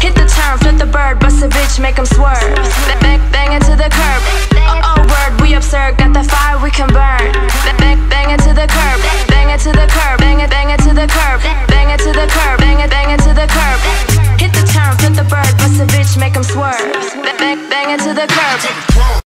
Hit the turn, flip the bird, bust a bitch, make 'em swerve. Bang, bang, bang it to the curb. Oh, oh, word, we absurd, got that fire we can burn. Bang, bang, bang it to the curb. Bang it to the curb. Bang it, bang it to the curb. Bang it to the curb. Bang it, bang it to the curb. Hit the turn, flip the bird, bust a bitch, make 'em swerve. Bang, bang, bang it to the curb.